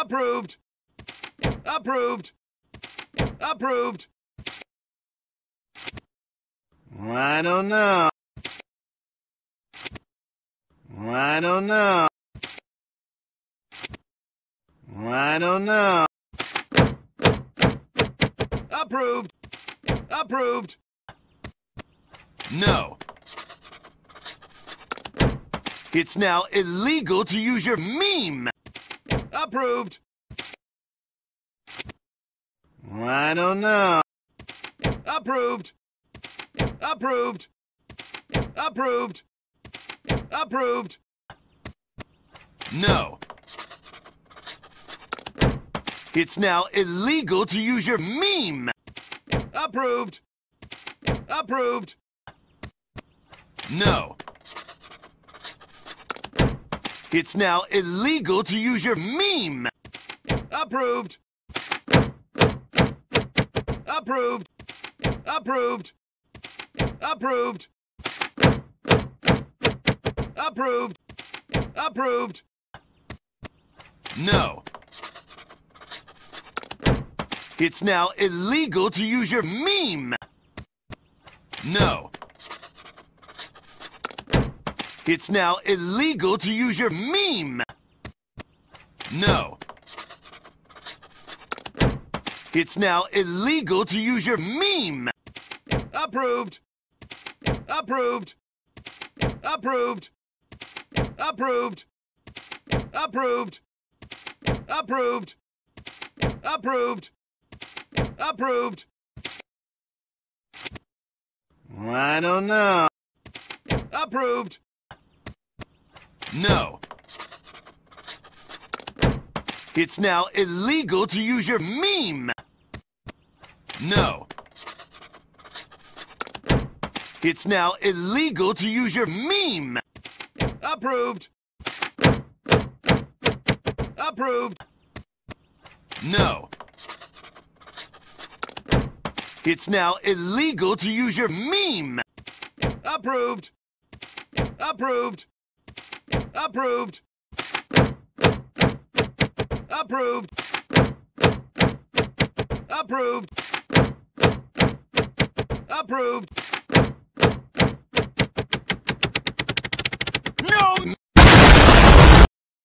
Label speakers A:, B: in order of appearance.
A: Approved. Approved. Approved.
B: I don't know. I don't know. I don't know.
A: Approved. Approved.
B: No. It's now illegal to use your meme.
A: Approved.
B: I don't know.
A: Approved. Approved. Approved. Approved.
B: No. It's now illegal to use your meme.
A: Approved. Approved.
B: No. It's now illegal to use your meme.
A: Approved. Approved. Approved. Approved. Approved. Approved.
B: No. It's now illegal to use your meme. No. It's now illegal to use your meme. No. It's now illegal to use your meme.
A: Approved. Approved. Approved. Approved. Approved. Approved. Approved. Approved.
B: I don't know.
A: Approved.
B: No. It's now illegal to use your meme. No. It's now illegal to use your meme.
A: Approved. Approved.
B: No. It's now illegal to use your meme.
A: Approved. Approved. Approved. Approved. Approved. Approved.